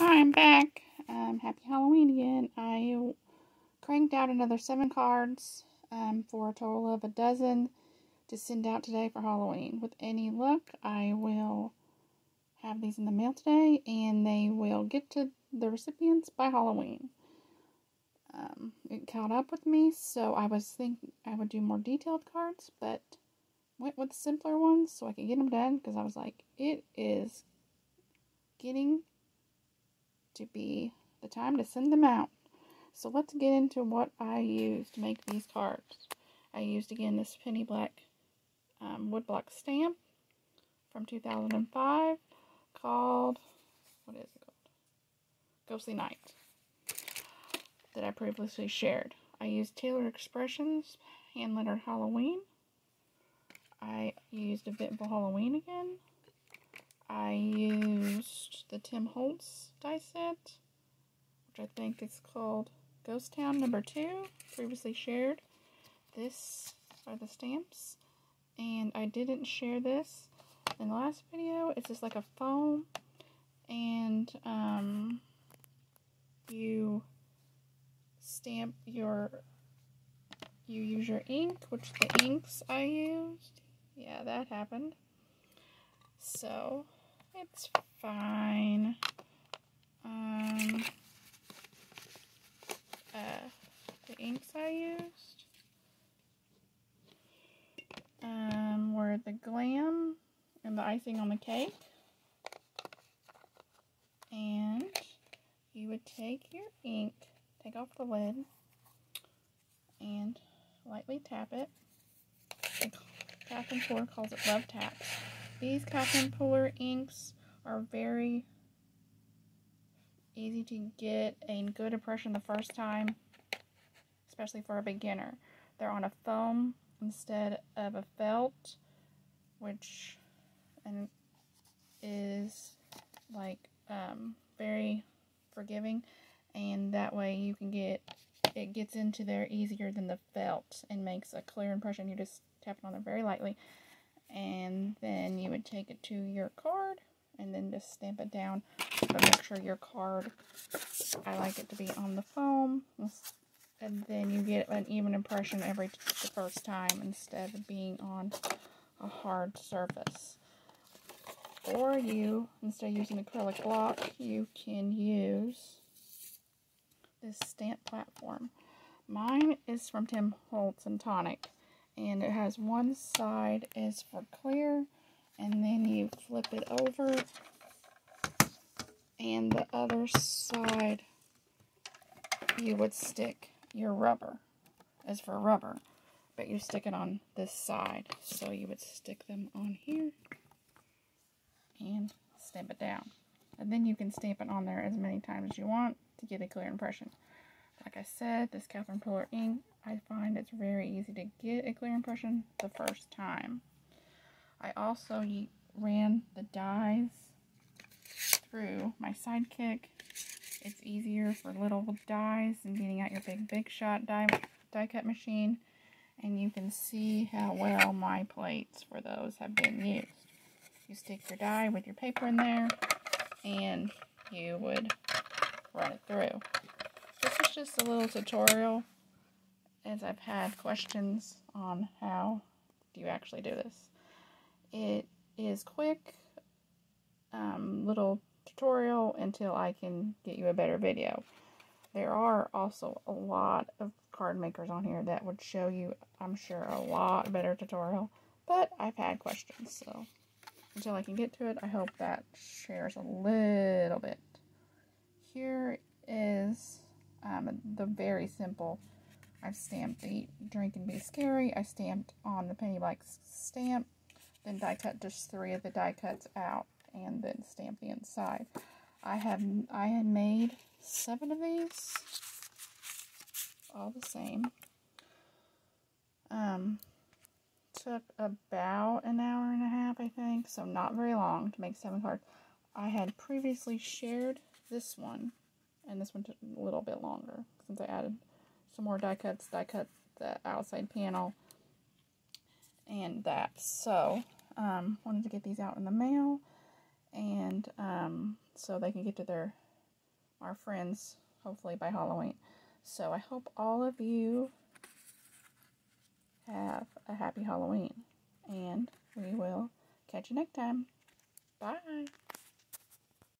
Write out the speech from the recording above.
Hi, I'm back. Um, happy Halloween again. I cranked out another seven cards um, for a total of a dozen to send out today for Halloween. With any luck, I will have these in the mail today and they will get to the recipients by Halloween. Um, it caught up with me, so I was thinking I would do more detailed cards, but went with simpler ones so I could get them done because I was like, it is getting to be the time to send them out. So let's get into what I used to make these cards. I used again this penny black um, woodblock stamp from 2005 called, what is it called? Ghostly Night that I previously shared. I used Taylored Expressions hand lettered Halloween. I used a Eventful Halloween again. I used the Tim Holtz die set, which I think is called Ghost Town number two, previously shared. This are the stamps, and I didn't share this in the last video. It's just like a foam, and um, you stamp your, you use your ink, which the inks I used, yeah, that happened. So, it's fine. Um, uh, the inks I used um, were the glam and the icing on the cake. And you would take your ink, take off the lid, and lightly tap it. The Catherine Pooler calls it love taps. These Catherine Pooler inks are very easy to get a good impression the first time, especially for a beginner. They're on a foam instead of a felt, which and is like um, very forgiving, and that way you can get it gets into there easier than the felt and makes a clear impression. You just tap it on there very lightly and then you would take it to your card and then just stamp it down. But make sure your card I like it to be on the foam. And then you get an even impression every the first time instead of being on a hard surface. Or you instead of using acrylic block you can use this stamp platform. Mine is from Tim Holtz and Tonic and it has one side is for clear and then you flip it over. And the other side you would stick your rubber. As for rubber but you stick it on this side. So you would stick them on here and stamp it down. And then you can stamp it on there as many times as you want to get a clear impression like I said this Catherine Pooler ink I find it's very easy to get a clear impression the first time. I also ran the dies through my sidekick. It's easier for little dies than getting out your big, big shot die, die cut machine. And you can see how well my plates for those have been used. You stick your die with your paper in there and you would run it through. Just a little tutorial as I've had questions on how do you actually do this. It is quick, um, little tutorial until I can get you a better video. There are also a lot of card makers on here that would show you, I'm sure, a lot better tutorial, but I've had questions, so until I can get to it, I hope that shares a little bit. Here is the very simple I've stamped the Drink and Be Scary. I stamped on the Penny Black stamp. Then die cut just three of the die cuts out and then stamp the inside. I have I had made seven of these. All the same. Um, took about an hour and a half, I think. So not very long to make seven cards. I had previously shared this one. And this one took a little bit longer since I added some more die cuts, die cut the outside panel, and that. So, um, wanted to get these out in the mail, and um, so they can get to their our friends, hopefully by Halloween. So I hope all of you have a happy Halloween. And we will catch you next time. Bye.